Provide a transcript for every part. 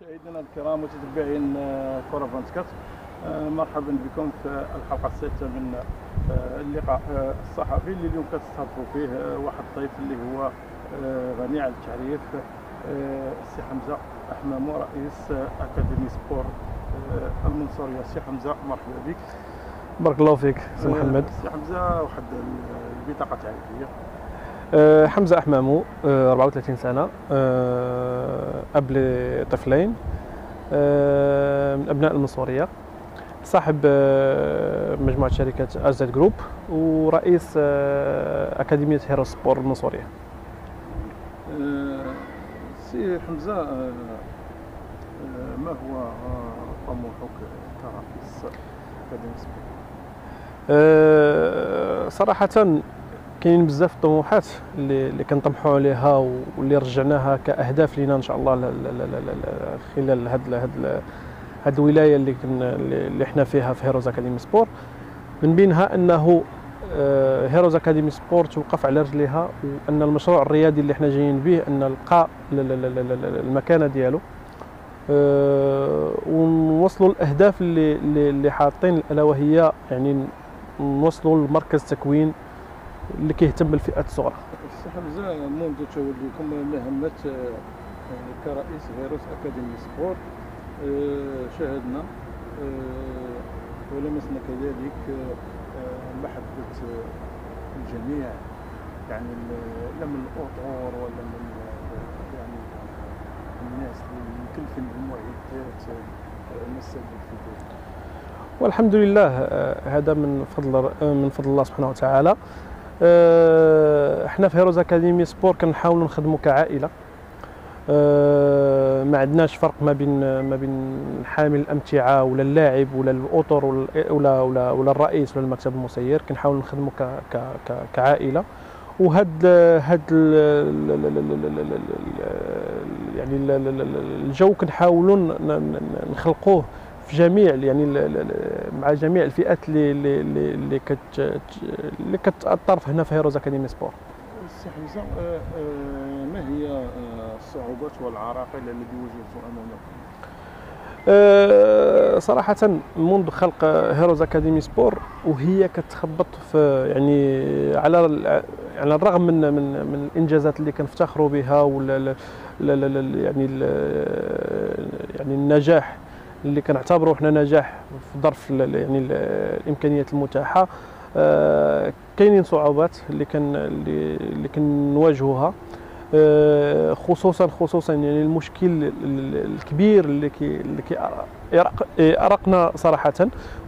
مشاهدينا الكرام متتبعين آه، كرة 24 آه، مرحبا بكم في الحلقة السادسة من آه، اللقاء الصحفي اللي اليوم كتستضيفوا فيه واحد الضيف اللي هو غني عن التعريف السي حمزة أحمامو رئيس أكاديمي سبور المنصورية. السي حمزة مرحبا بك. بارك الله فيك سي محمد. السي حمزة واحد البطاقة تعريفية أه حمزة أحمامو أه 34 سنة أه أب لطفلين من أبناء المنصوريه صاحب مجموعة شركات أزد جروب ورئيس أكاديمية هيرو سبور المنصوريه آه، سي حمزة آه، آه، ما هو آه، طموحك كرئيس أكاديمي سبور؟ صراحة كاين بزاف الطموحات اللي, اللي كنطمحوا عليها واللي رجعناها كأهداف لينا إن شاء الله خلال هاد هاد هاد الولاية اللي كن اللي حنا فيها في هيروز اكاديمي سبور من بينها أنه هيروز اكاديمي سبور توقف على رجليها وان المشروع الريادي اللي حنا جايين به أن نلقى المكانة ديالو. آه، ونوصلوا الأهداف اللي اللي حاطين ألا وهي يعني نوصلوا لمركز تكوين اللي كيهتم بالفئات الصغرى. السي حمزة منذ توليكم مهمة آه، آه، كرئيس فيروس أكاديمي سبور آه، شاهدنا آه، ولمسنا كذلك محبة آه، الجميع. يعني لا من الأطور ولا من يعني الناس اللي مكلفين بالمعدات نستفيد في ذلك والحمد لله هذا من فضل من فضل الله سبحانه وتعالى. إحنا في هيروز اكاديمي سبور كنحاولوا نخدموا كعائله آه، ما عندناش فرق ما بين ما بين حامل الامتعه ولا اللاعب ولا الاطر ولا ولا ولا, الرئيس ولا المكتب المسير كنحاولوا نخدموا ك ك ك كعائله وهاد هاد يعني ال- ال- ال- الجو كنحاولوا نخلقوه في جميع يعني مع جميع الفئات اللي اللي اللي كت اللي كتاثر هنا في هيروز أكاديمي سبور السي حمزة آه، آه، ما هي آه، الصعوبات والعراقيل التي وجدت أمامكم؟ أه، صراحة منذ خلق هيروز أكاديمي سبور وهي كتخبط في يعني على على الرغم من من من الإنجازات اللي كنفتخروا بها ولا لا- لا- لا- لا- يعني يعني النجاح اللي كنعتبره إحنا نجاح في ظرف يعني ال- الإمكانيات المتاحة. أه، كاينين صعوبات اللي كان اللي كنواجهوها. أه، خصوصا خصوصا يعني المشكل ال- ال- الكبير اللي كي اللي إرقنا صراحة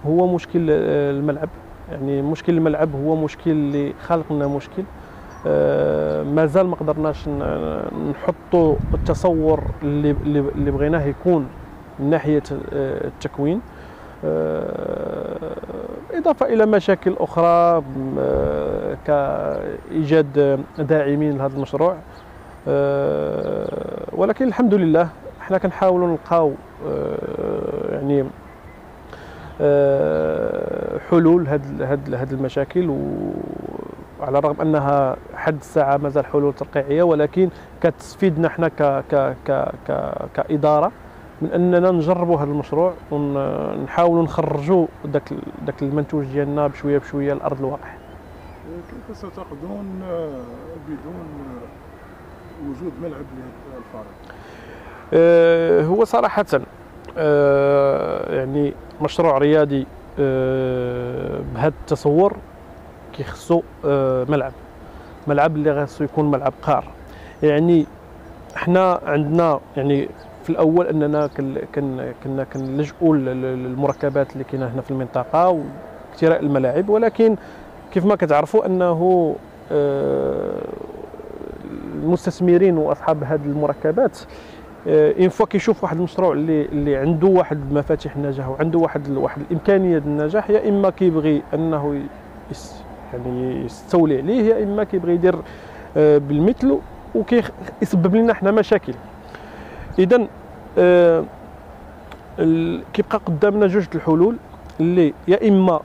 هو مشكل الملعب. يعني مشكل الملعب هو مشكل اللي خلق لنا مشكل. أه، مازال ما قدرناش نحطوا التصور اللي اللي بغيناه يكون من ناحية أه، التكوين. أه، إضافة إلى مشاكل أخرى أه، كإيجاد داعمين لهذا المشروع. ولكن الحمد لله إحنا كنحاولوا نلقاو يعني حلول هاد هاد المشاكل. وعلى الرغم أنها حد الساعة مازال حلول ترقيعية ولكن كتفيدنا إحنا ك ك ك ك كإدارة. من أننا نجربوا هذا المشروع ونحاولوا نخرجوا داك داك المنتوج ديالنا بشوية بشوية لأرض الواقع. كيف ستأخذون آه، بدون آه، وجود ملعب لهذا الفريق؟ آه، هو صراحة آه، يعني مشروع ريادي آه، بهذا التصور كيخصو ملعب. ملعب اللي خاصو يكون ملعب قار يعني إحنا عندنا يعني في الأول أننا كن- كن- كنا كنلجؤوا لل- للمركبات اللي كاينة هنا في المنطقة واكتراء الملاعب ولكن كيف ما كتعرفوا أنه آه، المستثمرين وأصحاب هذه المركبات اون فوا كيشوف واحد المشروع اللي اللي عنده واحد مفاتيح النجاح وعنده واحد واحد الإمكانية النجاح يا إما كيبغي أنه يعني يستولي عليه يا إما كيبغي يدير آه، بالمثل وكيسبب لنا إحنا مشاكل. اذا آه، كيبقى قدامنا جوج الحلول اللي يا إما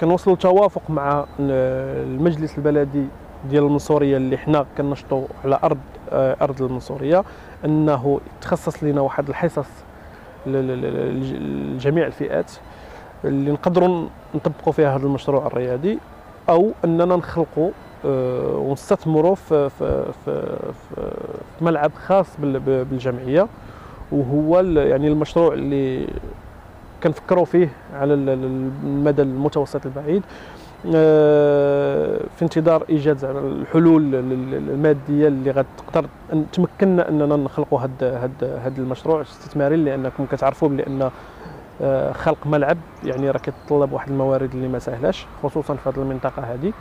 كنوصلوا توافق مع ال- المجلس البلدي ديال المنصورية اللي حنا كنشطوا على أرض آه، أرض المنصورية أنه تخصص لنا واحد الحصص لجميع الفئات اللي نقدروا نطبقوا فيها هذا المشروع الريادي أو أننا نخلقوا آه، ونستثمروا في, في, في, في ملعب خاص بالجمعية. وهو يعني المشروع اللي كنفكروا فيه على المدى المتوسط البعيد. آه، في انتظار إيجاد الحلول المادية اللي غتقدر تمكننا أننا نخلقوا هذا هذا هذا المشروع الاستثماري لأنكم كتعرفوا بأن آه، خلق ملعب يعني راه كيتطلب واحد الموارد اللي ما سهلاش خصوصا في هذه المنطقة هذه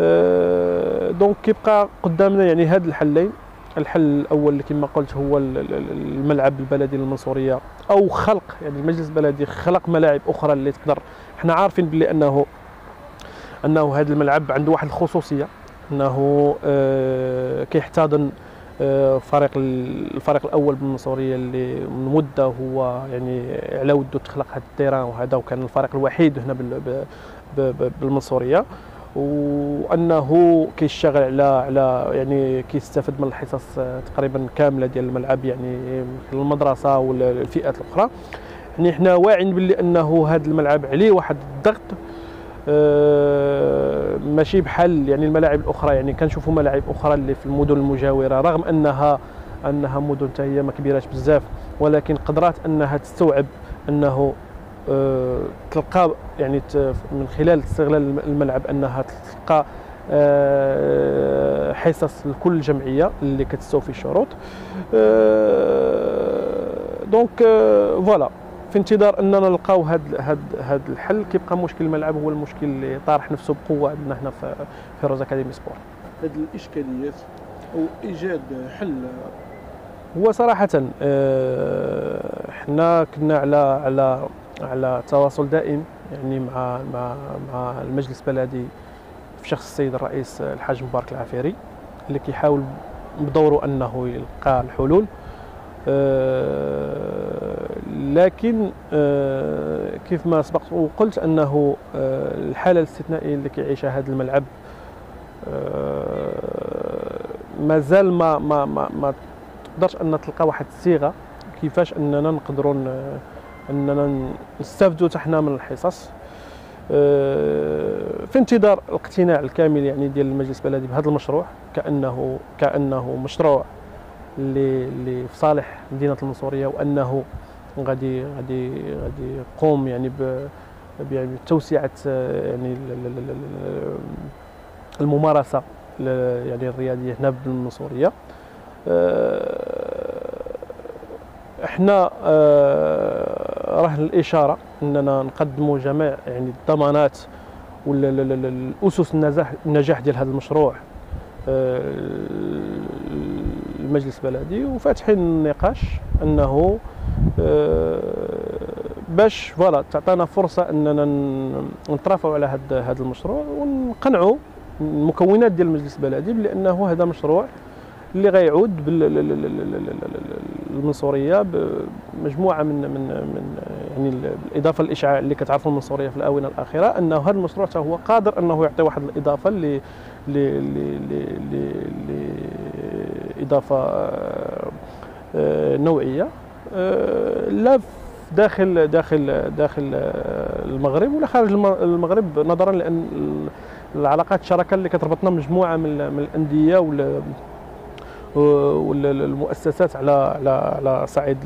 آه، donc كيبقى قدامنا يعني هاد الحلين. الحل الأول كما قلت هو الملعب البلدي للمنصوريه أو خلق يعني المجلس البلدي خلق ملاعب أخرى اللي تقدر. حنا عارفين بلي انه أنه هذا الملعب عنده واحد الخصوصية أنه آه كيحتضن آه فريق الفريق الأول بالمنصورية اللي من مدة هو يعني على وده تخلق هذا ال terrain وهذا وكان الفريق الوحيد هنا بالمنصورية. وأنه كيشتغل على على يعني كيستافد من الحصص آه، تقريبا كاملة ديال الملعب يعني المدرسة والفئات الأخرى. يعني حنا واعيين باللي أنه هذا الملعب عليه واحد الضغط آه، ماشي بحال يعني الملاعب الأخرى. يعني كنشوفوا ملاعب أخرى اللي في المدن المجاورة رغم انها أنها مدن حتى ما كبيراش بزاف ولكن قدرات أنها تستوعب أنه تلقى يعني من خلال استغلال الملعب أنها تلقى آه، حصص لكل جمعية اللي كتستوفي الشروط. donc voilà. في انتظار أننا نلقاو هذا هاد هاد الحل. كيبقى مشكل الملعب هو المشكل اللي طارح نفسه بقوة عندنا هنا في هيروز أكاديمي سبور هذه الإشكاليات أو إيجاد حل. هو صراحة آه، حنا كنا على على على تواصل دائم يعني مع مع مع المجلس البلدي في شخص السيد الرئيس الحاج مبارك العفيري اللي كيحاول بدوره أنه يلقى الحلول. آه، لكن آه، كيف ما سبقت وقلت أنه آه، الحالة الاستثنائية اللي كيعيشها هذا الملعب مازال ما ما ما, ما تقدرش أن تلقى واحد الصيغة كيفاش أننا نقدروا اننا نستافدوا حنا من الحصص. في انتظار الاقتناع الكامل يعني ديال المجلس البلدي بهذا المشروع كانه كأنه مشروع اللي في صالح مدينة المنصورية وأنه غادي غادي غادي يقوم يعني ب يعني بتوسعة يعني الممارسة يعني الرياضية هنا بالمنصورية. آه، إحنا آه، رهن الإشارة إننا نقدموا جميع يعني الضمانات ولا الأسس النجاح النجاح ديال هذا المشروع آه، المجلس البلدي. وفاتحين النقاش أنه آه، باش فوالا تعطينا فرصة إننا نترافعوا على هذا هذا المشروع ونقنعوا المكونات ديال المجلس البلدي بانه هذا مشروع اللي غيعود بالمنصوريه بمجموعه من من من يعني بالاضافه للاشعاع اللي كتعرفوا المنصورية في الآونة الأخيرة انه هذا المشروع هو قادر أنه يعطي واحد الإضافة اللي لإضافة آه، نوعية آه، لا داخل داخل داخل المغرب ولا خارج المغرب نظرا لأن العلاقات الشراكة اللي كتربطنا مجموعة من الأندية والمؤسسات على على على صعيد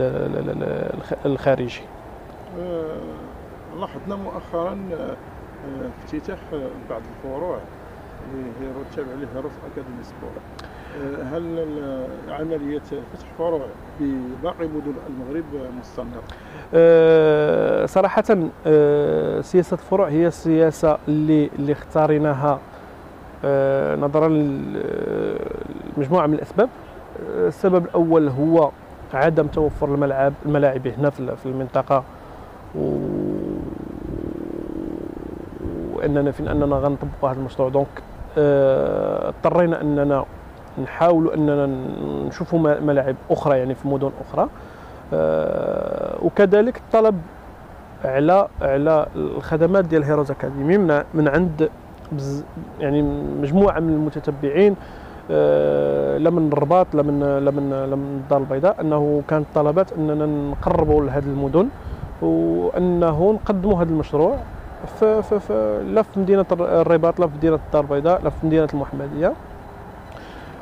الخارجي آه، لاحظنا مؤخرا افتتاح بعض الفروع اللي هي تابع لهيروس اكاديمي سبور آه، هل عملية فتح فروع بباقي مدن المغرب مستمرة؟ أه صراحة أه سياسة الفروع هي السياسة اللي اللي اختاريناها أه نظرا لمجموعة من الأسباب. آه، السبب الأول هو عدم توفر الملعب الملاعب هنا في المنطقة و وأننا في أننا غنطبقوا هذا المشروع. دونك آه، اضطرينا أننا نحاولوا أننا نشوفوا ملاعب أخرى يعني في مدن أخرى. آه، وكذلك الطلب على على الخدمات ديال هيروز أكاديمي من عند يعني مجموعة من المتتبعين آه، لا من الرباط لا من لا من لا من الدار البيضاء أنه كانت طلبات أننا نقربوا لهذه المدن وأنه نقدموا هذا المشروع في, في, في لا في مدينة الرباط لا في مدينة الدار البيضاء لا في مدينة المحمدية.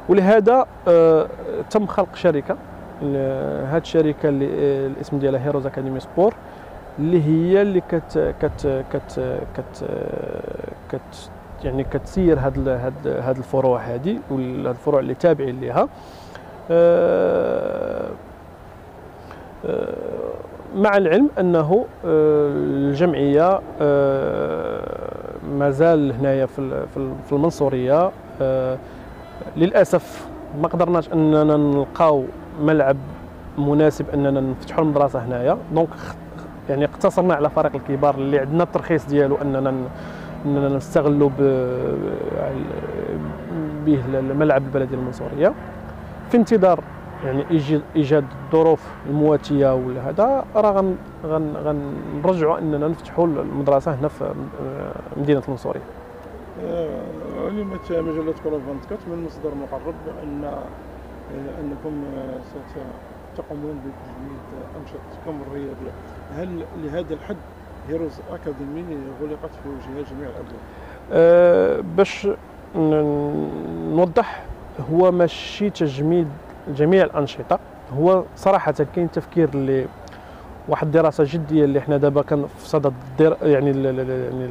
ولهذا آه، تم خلق شركة هذه الشركة اللي الاسم ديالها هيروز اكاديمي سبور اللي هي اللي كت كت كت كت كت يعني كتسير هاد هاد هاد الفروع هذه والفروع اللي تابعين لها آه، مع العلم أنه الجمعية مازال هنايا في المنصورية. للأسف ما قدرناش أننا نلقاو ملعب مناسب أننا نفتحوا المدرسة هنايا. دونك يعني اقتصرنا على فريق الكبار اللي عندنا الترخيص ديالو أننا اننا نستغلوا به الملعب البلدي المنصورية في انتظار يعني ايجاد الظروف المواتية ولا هذا راه غنرجعوا أننا نفتحوا المدرسة هنا في مدينة المنصورية. علمت مجلة كره 24 من مصدر مقرب ان أنكم ستقومون بتجميد أنشطتكم الرياضية. هل لهذا الحد هيروز اكاديمي غلقت في وجهها جميع الأبواب؟ أه باش نوضح هو ماشي تجميد جميع الأنشطة هو صراحة كاين تفكير اللي واحد الدراسة جدية اللي إحنا دابا كان في صدد يعني يعني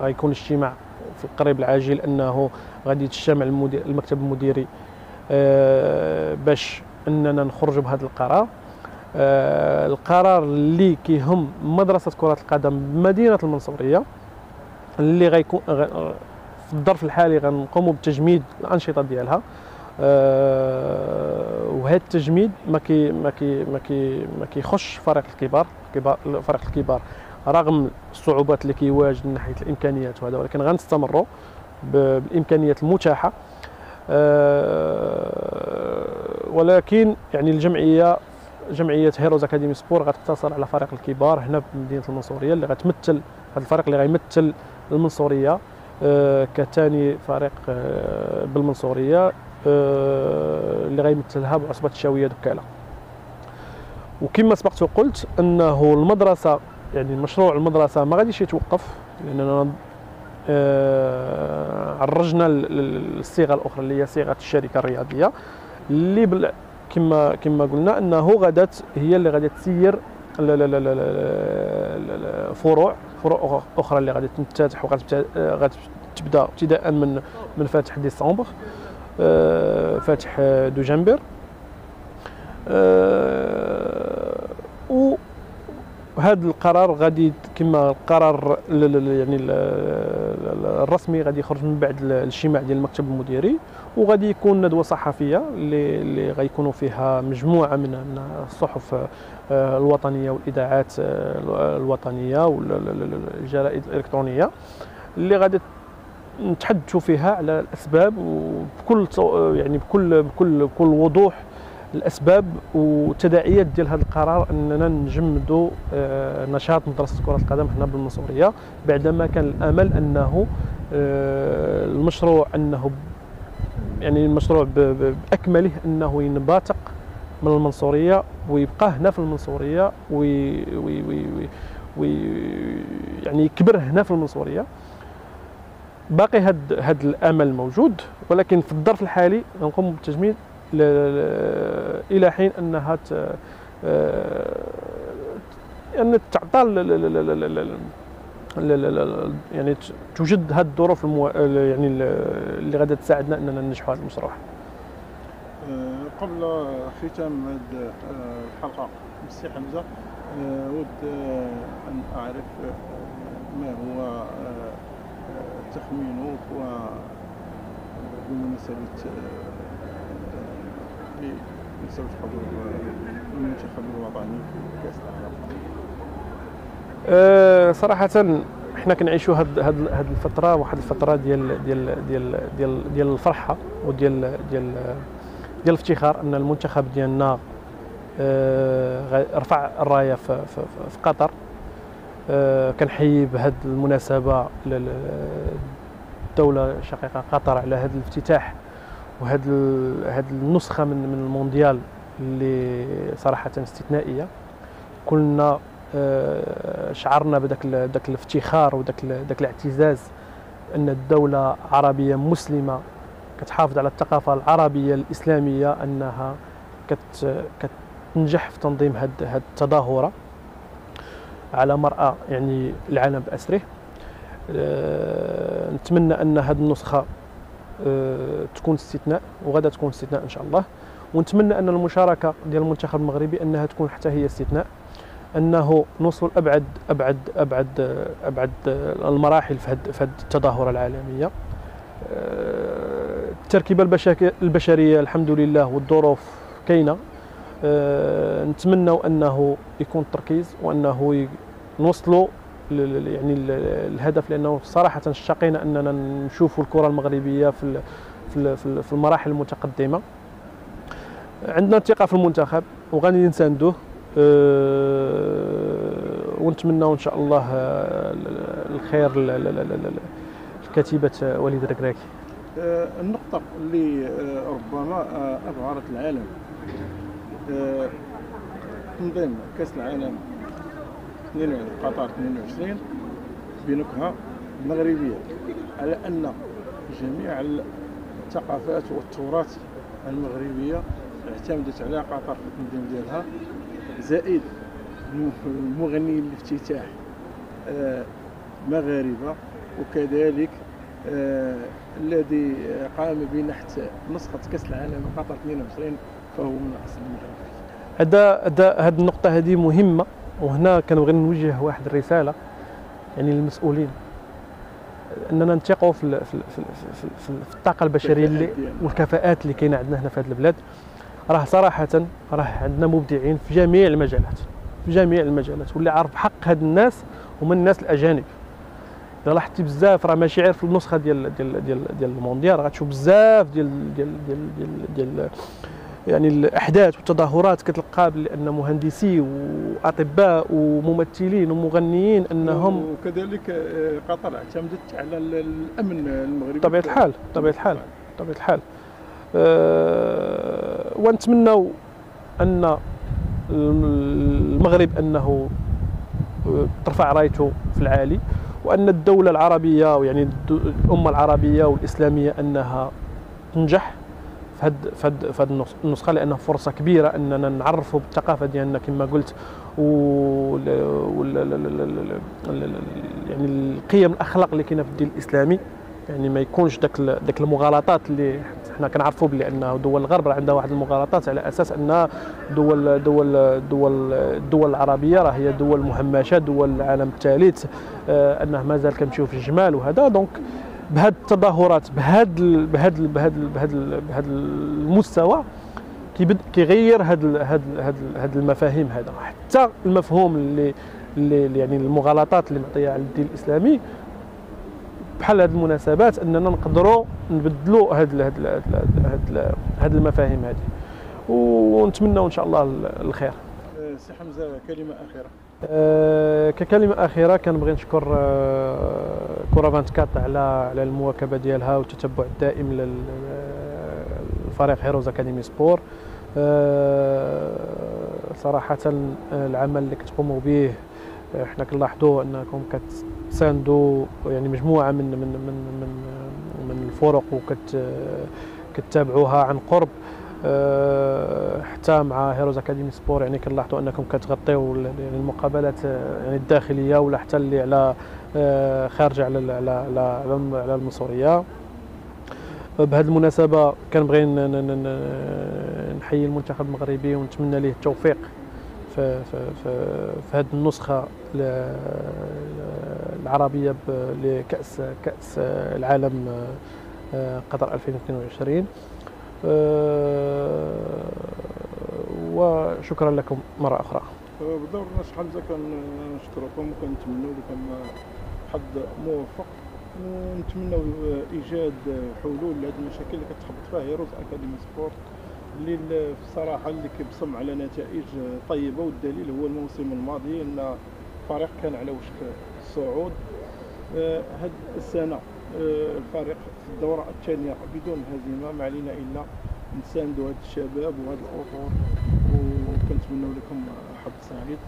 غيكون اجتماع في القريب العاجل أنه غادي تجتمع المدير المكتب المديري آه، باش أننا نخرجوا بهذا القرار آه، القرار اللي كيهم مدرسة كرة القدم بمدينة المنصورية اللي غيكون في الظرف الحالي غنقوموا بتجميد الأنشطة ديالها. أه وهذا التجميد ما كي ما كي ما كي ما كيخش فريق الكبار فريق الكبار رغم الصعوبات اللي كيواجه من ناحية الإمكانيات وهذا ولكن غنستمروا بالإمكانيات المتاحة. أه ولكن يعني الجمعية جمعية هيروز اكاديمي سبور غتقتصر على فريق الكبار هنا في مدينه المنصورية اللي غتمثل هذا الفريق اللي غيمثل المنصورية. أه كثاني فريق أه بالمنصورية أه اللي غيمثلها بعصبة الشاوية دكاله وكما سبقت وقلت أنه المدرسة يعني مشروع المدرسة ما غاديش يتوقف لأننا آه عرجنا الصيغه الأخرى اللي هي صيغة الشركة الرياضية اللي كما كما قلنا أنه غادات هي اللي غادي تسير فروع فروع أخرى اللي غادي تنفتح وغادي تبدأ ابتداء من من فاتح ديسمبر آه فاتح دوجنبر آه وهذا القرار غادي كما القرار يعني الرسمي غادي يخرج من بعد الاجتماع ديال المكتب المديري. وغادي يكون ندوة صحفية اللي اللي غيكونوا فيها مجموعة من الصحف آه، الوطنية والإذاعات آه، الوطنية والجرائد الإلكترونية اللي غادي نتحدثوا فيها على الأسباب وبكل يعني بكل بكل بكل وضوح الأسباب والتداعيات ديال هذا القرار أننا نجمدوا آه، نشاط مدرسة كرة القدم هنا بالمنصورية بعدما كان الأمل أنه المشروع أنه يعني المشروع بأكمله إنه ينبثق من المنصورية ويبقى هنا في المنصورية وي وي وي وي يعني يكبر هنا في المنصورية. باقي هاد هاد الأمل موجود ولكن في الظرف الحالي نقوم بالتجميد إلى حين انها يعني تعطى يعني توجد هذه الظروف المو... يعني اللي غادا تساعدنا اننا ننجحوا هذا المشروع. أه، قبل ختام هذه أه، الحلقة السي حمزة أه، ود أن أعرف ما هو تخمينك بمناسبة بمناسبه حضور المنتخب الوطني في كأس العالم أه صراحة إحنا كنعيشوا هاد هاد هاد الفترة واحد الفترة ديال ديال ديال ديال ديال الفرحة وديال ديال ديال الافتخار أن المنتخب ديالنا أه رفع الراية في, في, في قطر. أه كنحيي بهذه المناسبة الدولة الشقيقه قطر على هذا الافتتاح وهذه هذه النسخة من من المونديال اللي صراحة استثنائية. كلنا شعرنا بدك ذاك الافتخار وذاك ذاك الاعتزاز أن الدولة عربية مسلمة كتحافظ على الثقافة العربية الإسلامية أنها كت كتنجح في تنظيم هاد هاد التظاهره على مرأى يعني العالم بأسره. أه نتمنى أن هذه النسخة أه تكون استثناء وغدا تكون استثناء إن شاء الله. ونتمنى أن المشاركة ديال المنتخب المغربي أنها تكون حتى هي استثناء. أنه نوصل ابعد ابعد ابعد أبعد المراحل في هذه التظاهره العالمية. التركيبة البشرية الحمد لله والظروف كاينة أه نتمنوا أنه يكون التركيز وأنه نوصلوا يعني الهدف لأنه صراحة اشتقينا أننا نشوفوا الكرة المغربية في في المراحل المتقدمة. عندنا ثقه في المنتخب وغادي نساندوه. أه ونتمنوا إن شاء الله آه، الخير لكتيبه وليد الركراكي أه النقطة اللي آه، ربما آه، ابهرت العالم. تنظيم كأس العالم 22 قطر 22 بنكهة مغربية على أن جميع الثقافات والتراث المغربية اعتمدت على قطر في التنظيم ديالها. زائد المغنيين الافتتاح آه، مغاربة وكذلك آه، الذي قام بنحت نسخة كأس العالم قطر 22 فهو من اصل المغرب. هذا هذا هذه النقطة هذه مهمة وهنا كنبغي نوجه واحد الرسالة يعني للمسؤولين. أننا نثقوا في في في, في, في الطاقة البشرية اللي والكفاءات اللي كاينة عندنا هنا في هذه البلاد. راه صراحة راه عندنا مبدعين في جميع المجالات في جميع المجالات واللي عارف حق هاد الناس هما الناس الأجانب. اذا لاحظتي بزاف راه ماشي غير في النسخة ديال ديال ديال ديال المونديال غتشوف بزاف ديال ديال ديال ديال, ديال يعني الأحداث والتظاهرات كتلقى بأن مهندسي وأطباء وممثلين ومغنيين أنهم وكذلك آه، قطر اعتمدت على الأمن المغربي. طبيعه الحال طبيعه الحال طبيعه الحال. أه ونتمنوا أن المغرب أنه ترفع رايته في العالي وأن الدولة العربية ويعني الأمة العربية والإسلامية أنها تنجح في هاد في هاد في النسخة لأنها فرصة كبيرة أننا نعرفوا بالثقافة ديالنا كما قلت و يعني القيم الأخلاق اللي كاينة في الدين الإسلامي يعني ما يكونش داك داك المغالطات اللي حنا كنعرفوا بلي انه دول الغرب راه عندها واحد المغالطات على أساس أن دول دول دول الدول العربية راه هي دول مهمشة دول العالم الثالث آه أنه مازال كنمشيو في الجمال وهذا. دونك بهذه التظاهرات بهذا بهذا بهذا بهذا بهذا المستوى كيغير هاد هاد هاد هاد المفاهيم هذا. حتى المفهوم اللي اللي يعني المغالطات اللي معطيه على الدين الإسلامي بحال هذه المناسبات اننا نقدروا نبدلوا هاد هاد هاد هاد المفاهيم هذه ونتمنوا إن شاء الله الخير. أه، سي حمزة كلمة أخيرة. أه ككلمة أخيرة كنبغي نشكر أه كره 24 على على المواكبة ديالها والتتبع الدائم للفريق هيروز اكاديمي سبور أه صراحة العمل اللي كتقوموا به إحنا كنلاحظوا أنكم كتساندوا يعني مجموعة من من من من من الفرق وكت كتابعوها عن قرب. أه حتى مع هيروز اكاديمي سبور يعني كنلاحظوا أنكم كتغطيو المقابلات يعني الداخلية ولا حتى اللي على أه خارجه على على على, على المنصورية. بهذه المناسبة كنبغي نحيي المنتخب المغربي ونتمنى ليه التوفيق. في في في, هذه النسخة العربية لكاس كأس العالم آه، قطر 2022 آه، وشكرا لكم مرة أخرى. بدور ناس حمزة كنشكركم وكنتمنوا لكم حظ موفق. ونتمنوا إيجاد حلول لهذه المشاكل اللي كتخبط فيها هيروز أكاديمي سبورت. اللي الصراحه اللي كيبصم على نتائج طيبة والدليل هو الموسم الماضي إن الفريق كان على وشك الصعود هاد السنة آه، الفريق في الدورة الثانية بدون هزيمة ما علينا إلا نساندوا هاد الشباب وهاد الاطر وكنتمنوا لكم حظ سعيد.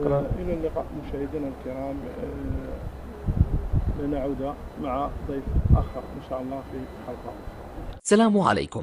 شكراً. آه، إلى اللقاء مشاهدينا الكرام. آه، لنعود مع ضيف آخر إن شاء الله في حلقة سلام عليكم.